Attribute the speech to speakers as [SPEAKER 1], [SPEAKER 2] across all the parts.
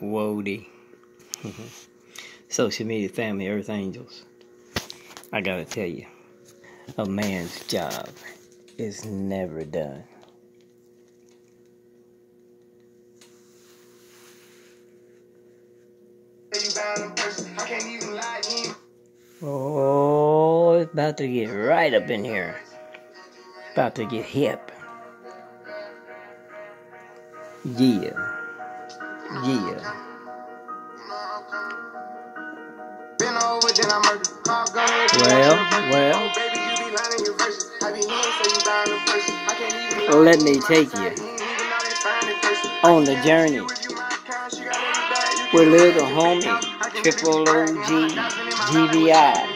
[SPEAKER 1] Wody. Social media family, Earth Angels. I gotta tell you, a man's job is never done. Oh, it's about to get right up in here. About to get hip. Yeah. Yeah. Well, well. Let me take you on the journey. with little homie, triple OG, GBI,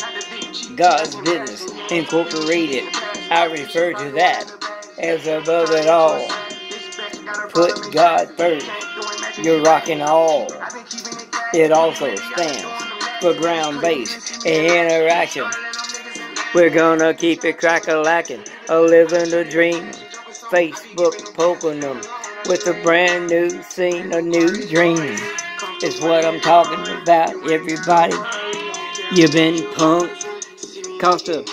[SPEAKER 1] God's Business Incorporated. I refer to that as above it all. Put God first. You're rocking all. It also stands for ground base interaction. We're gonna keep it crack-a-lacking, a living the dream. Facebook poking them with a brand new scene, a new dream. Is what I'm talking about, everybody. You've been punked, cause the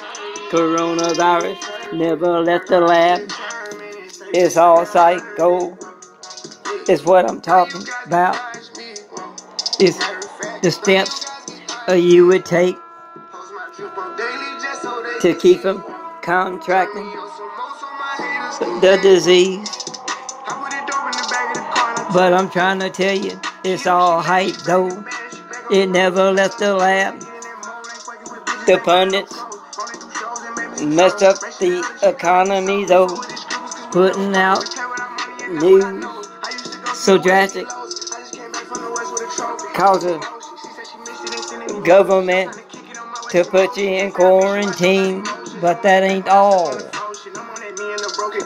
[SPEAKER 1] coronavirus never left the lab. It's all psycho. Is what I'm talking about. It's the steps you would take to keep them contracting the disease. But I'm trying to tell you, it's all hype though. It never left the lab. The pundits messed up the economy though, putting out news so drastic, causes government to put you in quarantine, but that ain't all.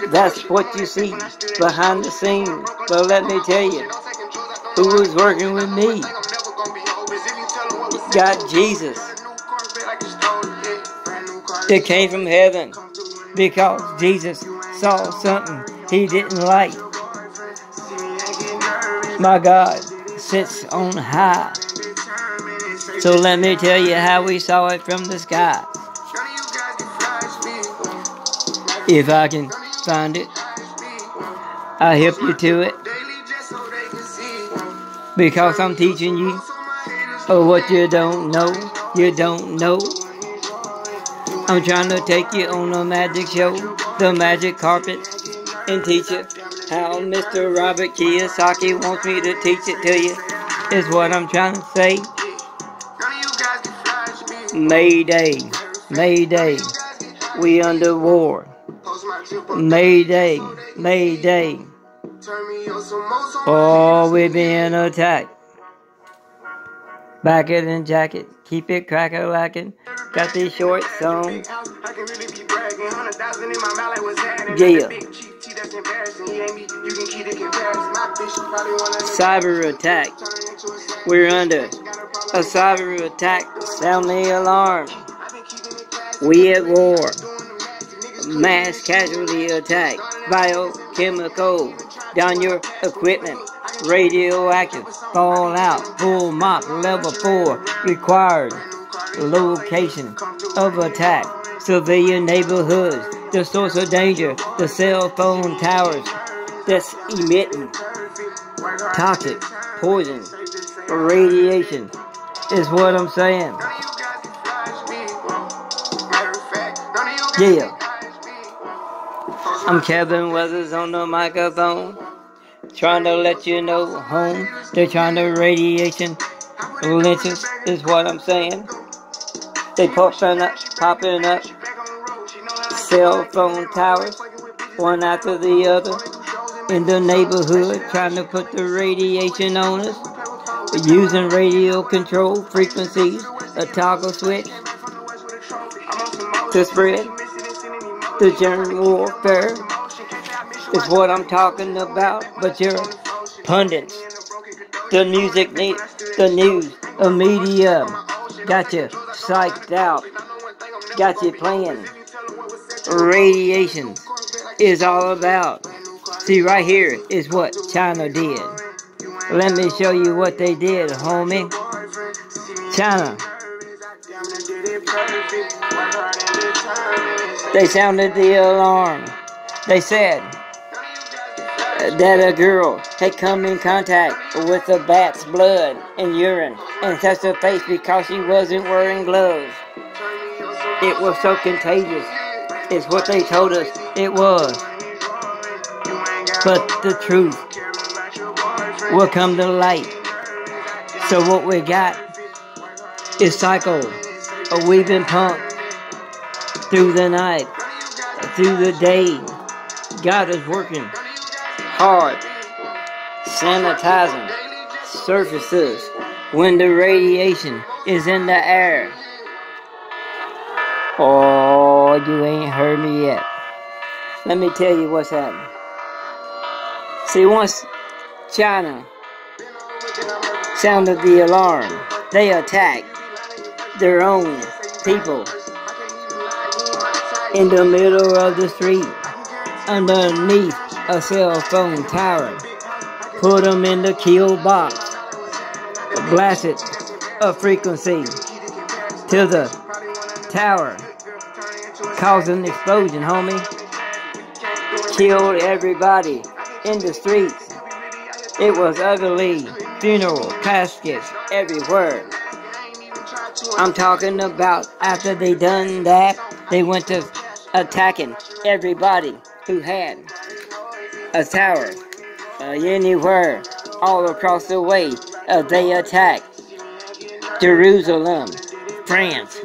[SPEAKER 1] That's what you see behind the scenes. But let me tell you, who was working with me? Got Jesus. It came from heaven because Jesus saw something he didn't like. My God sits on high. So let me tell you how we saw it from the sky. If I can find it, I'll help you to it. Because I'm teaching you oh, what you don't know, you don't know. I'm trying to take you on a magic show, the magic carpet, and teach you how Mr. Robert Kiyosaki wants me to teach it to you, is what I'm trying to say. Mayday, Mayday, we under war. Mayday, Mayday. Oh, we being attacked. Back it and jacket, keep it cracker lacking. Got these short songs. Yeah. Cyber attack. We're under a cyber attack. Sound the alarm. We at war. Mass casualty attack. Biochemical. Down your equipment. Radioactive. Fallout. Full mop. Level 4. Required. Location of attack. Civilian neighborhoods. The source of danger. The cell phone towers. That's emitting toxic poison radiation is what I'm saying. Yeah. I'm Kevin Weathers on the microphone. Trying to let you know home. They're trying to radiation lynches is what I'm saying. They popping up, popping up cell phone towers, one after the other, in the neighborhood, trying to put the radiation on us, using radio control frequencies, a toggle switch to spread the germ warfare is what I'm talking about. But you're pundits, the music, the news, the media. Got you psyched out, got you playing radiation is all about. See, right here is what China did. Let me show you what they did, homie. China. They sounded the alarm. They said that a girl had come in contact with a bat's blood and urine and touched her face because she wasn't wearing gloves. It was so contagious, is what they told us it was. But the truth will come to light. So what we got is we've been pump through the night, through the day. God is working hard, sanitizing surfaces when the radiation is in the air. Oh, you ain't heard me yet. Let me tell you what's happening. See, once China sounded the alarm, they attacked their own people in the middle of the street, underneath a cell phone tower. Put them in the kill box. Blasted a frequency to the tower. Caused an explosion, homie. Killed everybody in the streets. It was ugly. Funeral caskets everywhere. I'm talking about after they done that, they went to attacking everybody who had a tower uh, anywhere all across the way. Uh, they attacked Jerusalem, France,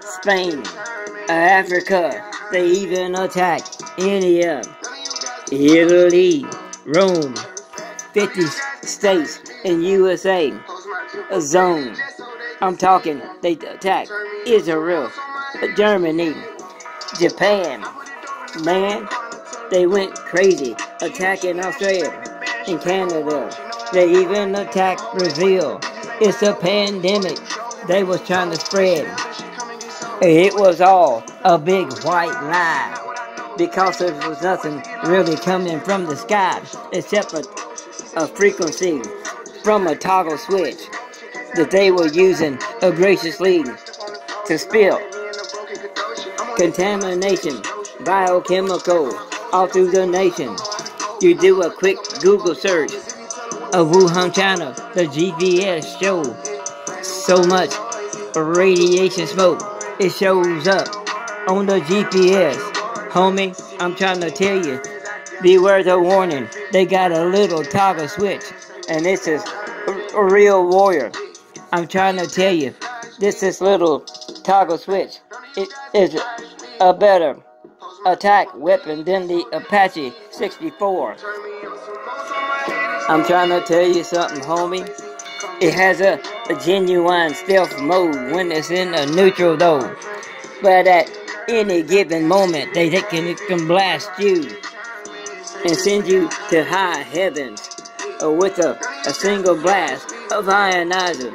[SPEAKER 1] Spain, Africa. They even attacked India, Italy, Rome, 50 states in USA, a zone. I'm talking, they attacked Israel, Germany, Japan. Man, they went crazy attacking Australia and Canada. They even attacked Brazil. It's a pandemic they was trying to spread. It was all a big white lie because there was nothing really coming from the sky except a, a frequency from a toggle switch that they were using graciously to spill contamination, biochemical, all through the nation. You do a quick Google search of Wuhan, China, the GPS show so much radiation smoke. It shows up on the GPS. Homie, I'm trying to tell you, beware the warning. They got a little toggle switch, and this is a real warrior. I'm trying to tell you, this is little toggle switch. It is a better attack weapon than the Apache 64. I'm trying to tell you something, homie. It has a, a genuine stealth mode when it's in a neutral though. But at any given moment, they can, it can blast you and send you to high heavens uh, with a, a single blast of ionizer,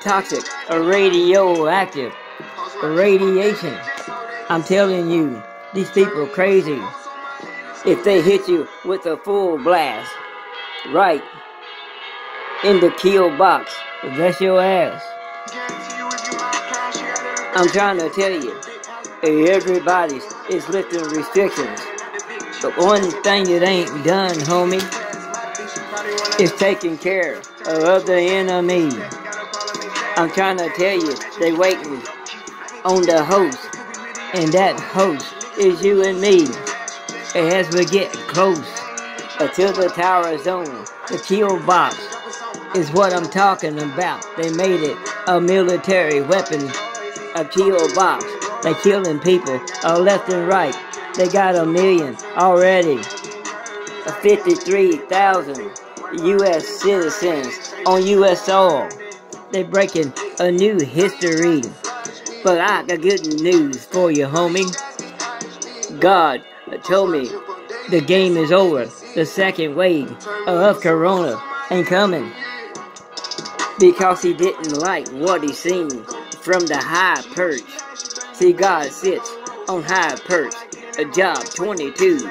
[SPEAKER 1] toxic or radioactive radiation. I'm telling you, these people are crazy. If they hit you with a full blast, right in the kill box, that's your ass. I'm trying to tell you, everybody is lifting restrictions. But one thing that ain't done, homie, is taking care of the enemy. I'm trying to tell you, they waiting on the host, and that host is you and me. And as we get close until the tower zone, the kill box is what I'm talking about. They made it a military weapon, a kill box. They killing people uh, left and right. They got a million already. 53,000 U.S. citizens on U.S. soil. They breaking a new history. But I got good news for you, homie. God told me the game is over. The second wave of Corona ain't coming. Because he didn't like what he seen from the high perch. See, God sits on high perch. A job 22,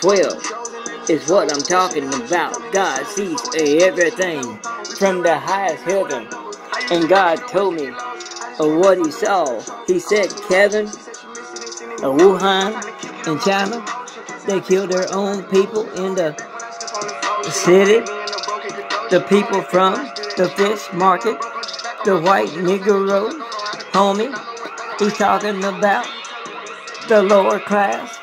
[SPEAKER 1] 12, is what I'm talking about. God sees everything from the highest heaven. And God told me of what he saw. He said, Kevin, of Wuhan in China, they killed their own people in the city. The people from the fish market, the white Negro, homie. He's talking about the lower class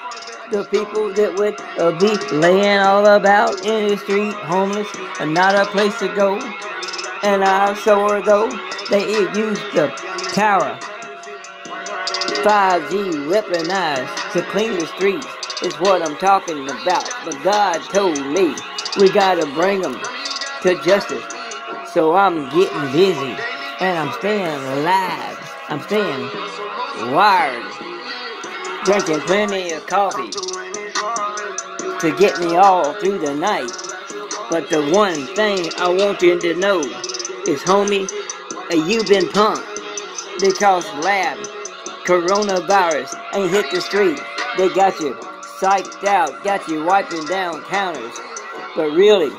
[SPEAKER 1] the people that would uh, be laying all about in the street, homeless, and not a place to go. And I saw her though, they used the tower 5G weaponized to clean the streets is what I'm talking about. But God told me we gotta bring them to justice. So I'm getting busy and I'm staying alive. I'm staying wired drinking plenty of coffee to get me all through the night. But the one thing I want you to know is, homie, uh, you've been punked because lab coronavirus ain't hit the street. They got you psyched out, got you wiping down counters. But really,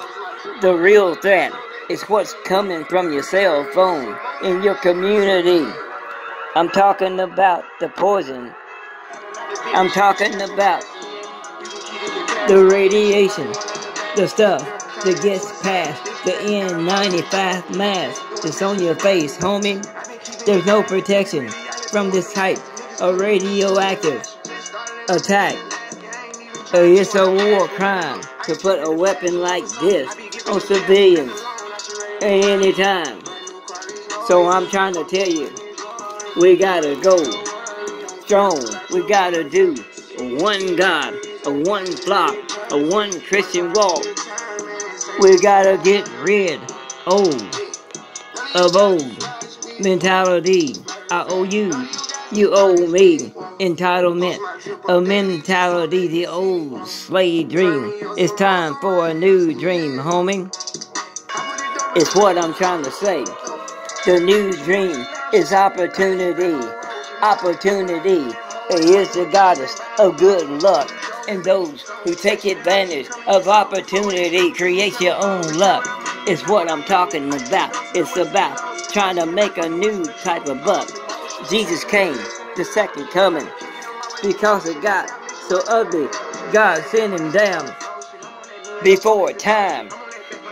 [SPEAKER 1] the real threat what's coming from your cell phone in your community. I'm talking about the poison I'm talking about the radiation, the stuff that gets past the N95 mask that's on your face, homie. There's no protection from this type of radioactive attack. It's a war crime to put a weapon like this on civilians at any time. So I'm trying to tell you, we gotta go strong. We gotta do one God, a one flock, a one Christian walk. We gotta get rid old of old mentality. I owe you, you owe me. Entitlement, a mentality, the old slave dream. It's time for a new dream, homie. It's what I'm trying to say. The new dream is opportunity opportunity is the goddess of good luck. And those who take advantage of opportunity create your own luck. It's what I'm talking about. It's about trying to make a new type of buck. Jesus came, the second coming, because it got so ugly. God sent him down before time.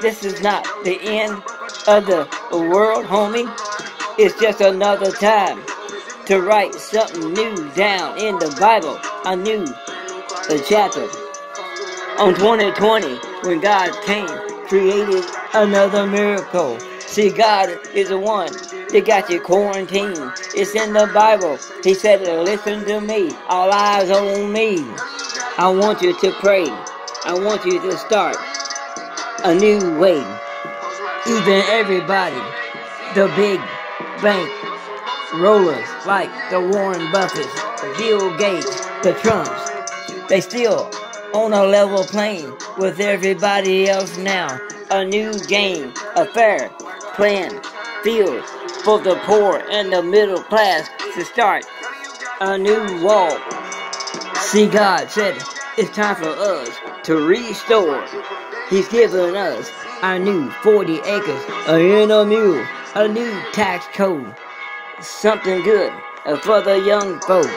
[SPEAKER 1] This is not the end of the world, homie. It's just another time to write something new down in the Bible, a new chapter. On 2020, when God came, created another miracle. See, God is the one that got you quarantined. It's in the Bible. He said, listen to me, all eyes on me. I want you to pray. I want you to start a new way. Even everybody, the big bank rollers like the Warren Buffetts, Bill Gates, the Trumps. They still on a level plane with everybody else now. A new game, a fair playing field for the poor and the middle class to start a new wall. See, God said it's time for us to restore. He's given us our new 40 acres, a mule, a new tax code something good uh, for the young folks.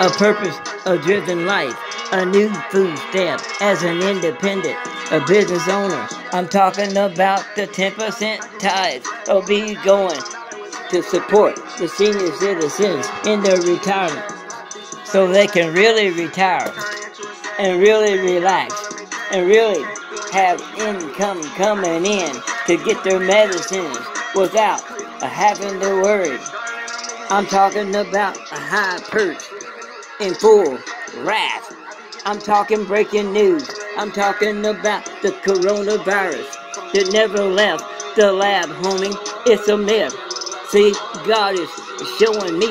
[SPEAKER 1] A purpose, a driven life, a new food stamp as an independent, a business owner. I'm talking about the 10% tithe will be going to support the senior citizens in their retirement so they can really retire and really relax and really have income coming in to get their medicines without having to worry. I'm talking about a high perch in full wrath. I'm talking breaking news. I'm talking about the coronavirus that never left the lab, homie. It's a myth. See, God is showing me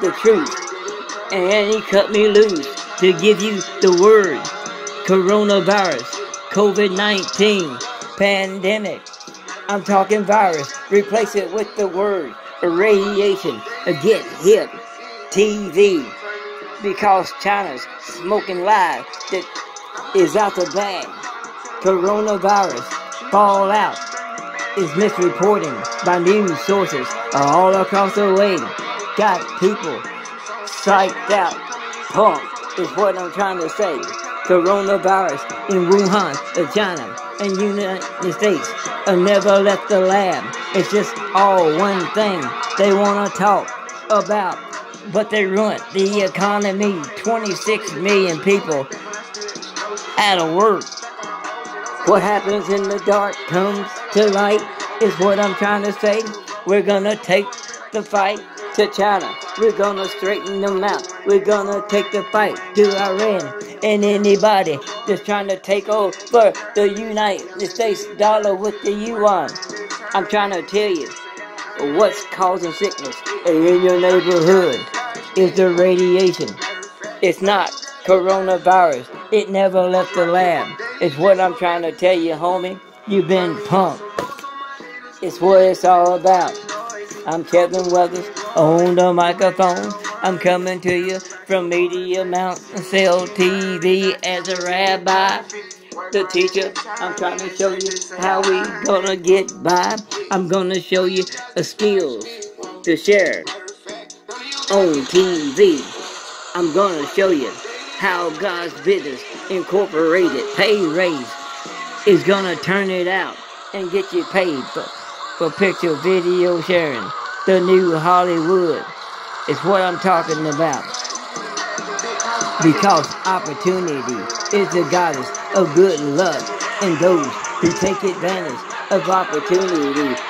[SPEAKER 1] the truth. And He cut me loose to give you the word. Coronavirus, COVID 19, pandemic. I'm talking virus. Replace it with the word radiation. Get hip. TV. Because China's smoking lies that is out the bag. Coronavirus fallout is misreporting by news sources all across the way. Got people psyched out. Punk is what I'm trying to say. Coronavirus in Wuhan, uh, China, and United States have never left the lab. It's just all one thing they want to talk about. But they ruined the economy. 26 million people out of work. What happens in the dark comes to light, is what I'm trying to say. We're gonna take the fight to China. We're gonna straighten them out. We're gonna take the fight to Iran. And anybody that's trying to take over the United States dollar with the yuan. I'm trying to tell you what's causing sickness in your neighborhood is the radiation. It's not coronavirus. It never left the lab. It's what I'm trying to tell you, homie. You've been punked. It's what it's all about. I'm Kevin Weathers on the microphone. I'm coming to you from Media Mountain Cell TV as a rabbi. The teacher, I'm trying to show you how we gonna get by. I'm gonna show you the skills to share on TV. I'm gonna show you how God's Business Incorporated pay raise is gonna turn it out and get you paid for, for picture video sharing. The new Hollywood is what I'm talking about. Because opportunity is the goddess of good luck, and those who take advantage of opportunity